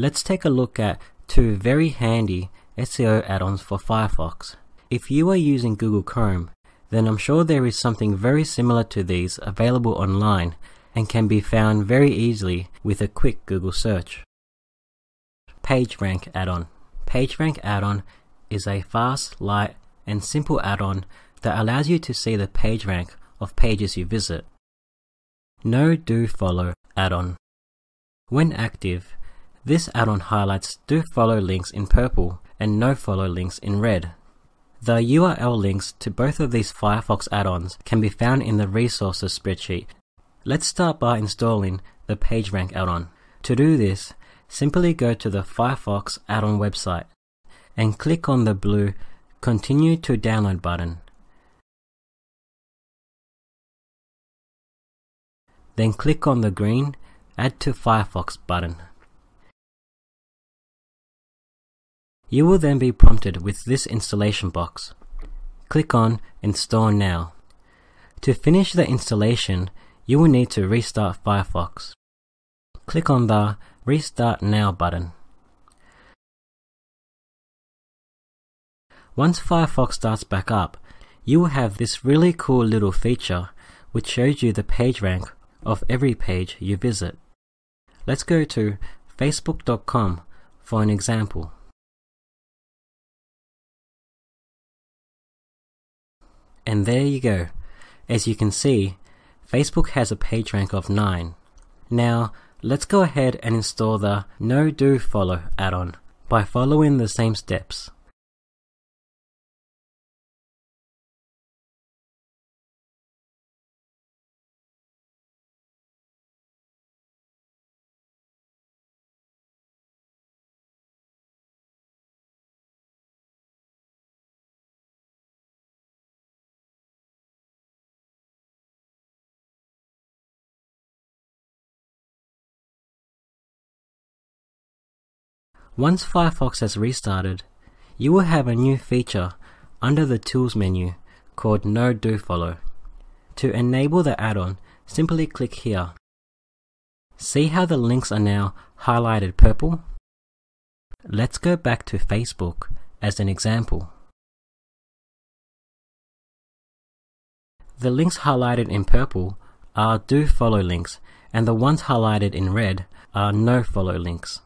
Let's take a look at two very handy SEO add-ons for Firefox. If you are using Google Chrome, then I'm sure there is something very similar to these available online and can be found very easily with a quick Google search. PageRank add-on. PageRank add-on is a fast, light, and simple add-on that allows you to see the page rank of pages you visit. No Do Follow add-on. When active, this add-on highlights Do Follow links in purple and No Follow links in red. The URL links to both of these Firefox add-ons can be found in the resources spreadsheet. Let's start by installing the PageRank add-on. To do this, simply go to the Firefox add-on website and click on the blue Continue to Download button. Then click on the green Add to Firefox button. You will then be prompted with this installation box. Click on Install Now. To finish the installation, you will need to restart Firefox. Click on the Restart Now button. Once Firefox starts back up, you will have this really cool little feature which shows you the page rank of every page you visit. Let's go to facebook.com for an example. And there you go. As you can see, Facebook has a page rank of 9. Now, let's go ahead and install the No Do Follow add-on by following the same steps. Once Firefox has restarted, you will have a new feature under the Tools menu called No Do Follow. To enable the add-on, simply click here. See how the links are now highlighted purple? Let's go back to Facebook as an example. The links highlighted in purple are do follow links and the ones highlighted in red are no follow links.